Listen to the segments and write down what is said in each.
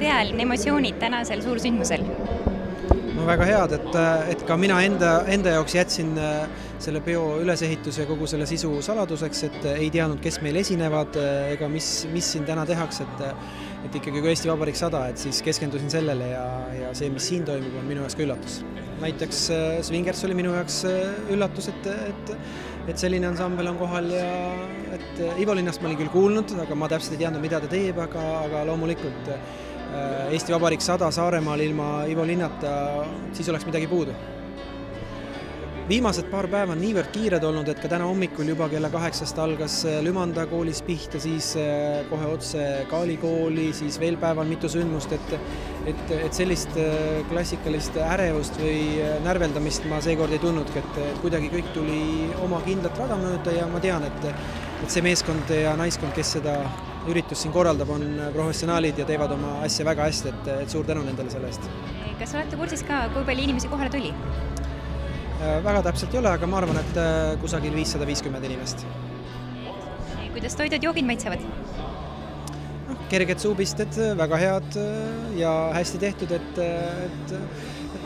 pealine emotsioonid tänasel suursündmusel? no väga head, et, et ka mina enda, enda jaoks jätsin äh, selle peo ülesehituse ja kogu selle sisu saladuseks, et ei teadnud, kes meil esinevad äh, ega mis, mis siin täna tehakse, et et ikkagi kui Eesti Vabariik sada, et siis keskendusin sellele ja, ja see, mis siin toimub, on minu jaoks ka üllatus. näiteks äh, Swingers oli minu jaoks üllatus, et, et et selline ansambel on kohal ja et Ivo Linnast ma olin küll kuulnud, aga ma täpselt ei teadnud, mida ta teeb, aga, aga loomulikult Äh, Eesti Vabariik sada Saaremaal ilma Ivo Linnata, siis oleks midagi puudu. Viimased paar päeva on niivõrd kiired olnud, et ka täna hommikul juba kella kaheksast algas äh, Lümanda koolis pihta, siis äh, kohe otse Kaali kooli, siis veel päeval mitu sündmust, et et, et sellist klassikalist ärevust või närveldamist ma seekord ei tundnudki, et, et kuidagi kõik tuli oma kindlat rada mööda ja ma tean, et et see meeskond ja naiskond, kes seda üritus siin korraldab, on professionaalid ja teevad oma asja väga hästi, et, et suur tänu nendele selle eest. kas olete kursis ka, kui palju inimesi kohale tuli? Äh, väga täpselt ei ole, aga ma arvan, et äh, kusagil viissada viiskümmend inimest. kuidas toidud-joogid maitsevad? noh, kerged suupisted, väga head äh, ja hästi tehtud, et et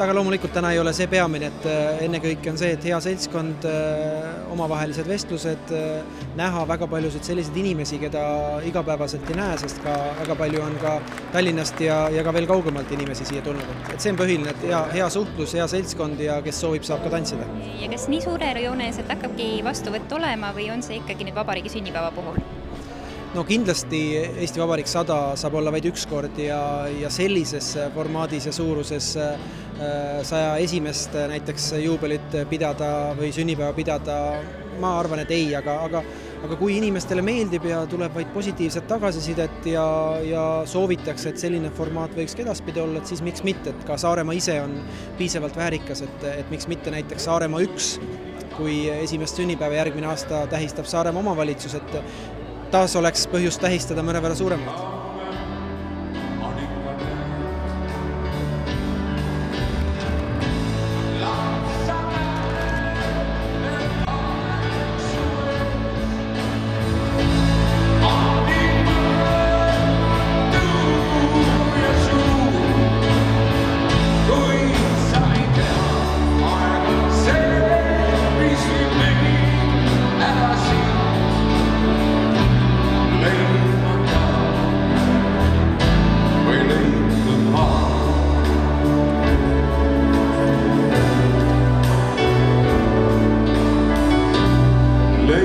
aga loomulikult täna ei ole see peamine, et äh, ennekõike on see, et hea seltskond, äh, omavahelised vestlused, äh, näha väga paljusid selliseid inimesi, keda igapäevaselt ei näe, sest ka väga palju on ka Tallinnast ja, ja ka veel kaugemalt inimesi siia tulnud, et, et see on põhiline, et hea, hea suhtlus, hea seltskond ja kes soovib, saab ka tantsida. ja kas nii suurejooneliselt hakkabki vastuvõtt olema või on see ikkagi nüüd vabariigi sünnipäeva puhul? No kindlasti Eesti Vabariik sada saab olla vaid üks kord ja, ja sellises formaadis ja suuruses äh, saja esimest näiteks juubelit pidada või sünnipäeva pidada, ma arvan, et ei, aga, aga aga kui inimestele meeldib ja tuleb vaid positiivset tagasisidet ja, ja soovitakse, et selline formaat võiks ka edaspidi olla, et siis miks mitte, et ka Saaremaa ise on piisavalt väärikas, et, et miks mitte näiteks Saaremaa üks, kui esimest sünnipäeva järgmine aasta tähistab Saaremaa omavalitsus, et taas oleks põhjust tähistada mõnevõrra suuremalt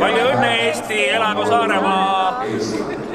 palju õnne, Eesti, elagu Saaremaa!